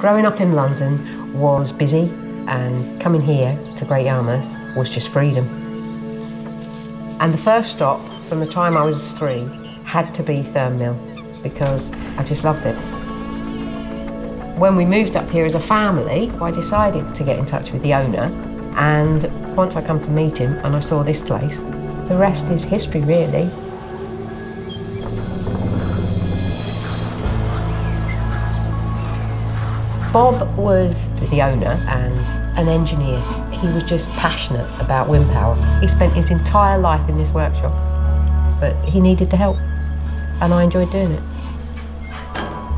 Growing up in London was busy, and coming here to Great Yarmouth was just freedom. And the first stop from the time I was three had to be Thurne Mill because I just loved it. When we moved up here as a family, I decided to get in touch with the owner. And once I come to meet him and I saw this place, the rest is history, really. Bob was the owner and an engineer. He was just passionate about wind power. He spent his entire life in this workshop, but he needed the help, and I enjoyed doing it.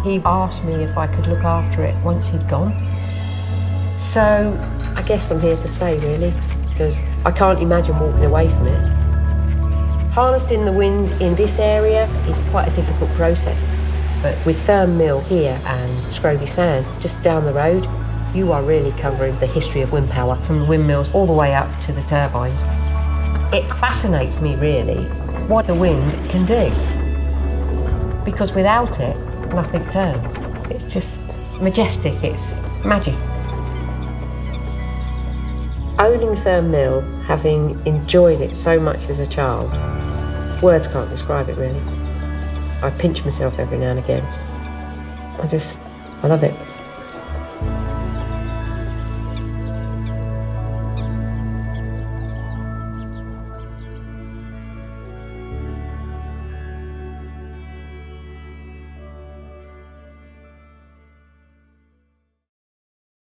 He asked me if I could look after it once he'd gone. So I guess I'm here to stay, really, because I can't imagine walking away from it. Harnessing the wind in this area is quite a difficult process. But with Thurne Mill here and Scroby Sand just down the road, you are really covering the history of wind power from the windmills all the way up to the turbines. It fascinates me really what the wind can do. Because without it, nothing turns. It's just majestic, it's magic. Owning Thurne Mill, having enjoyed it so much as a child, words can't describe it really. I pinch myself every now and again. I just, I love it.